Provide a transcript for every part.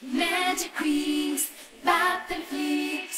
Magic Queens, Bath and Fleeks.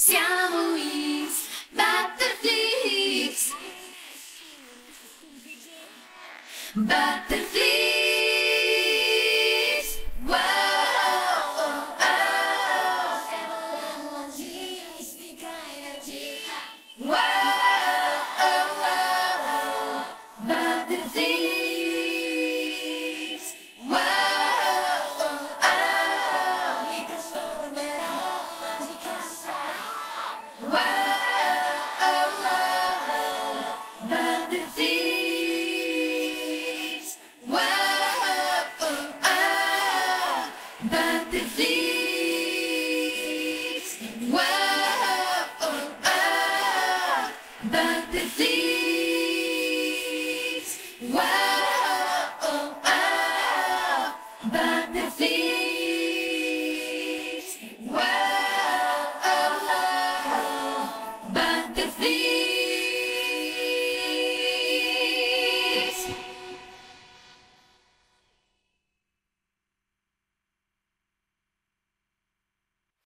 Siamo X, Butterflix. Butterflix. Wow. Oh, oh. oh. Wow. Oh, oh, oh. Butterflix. See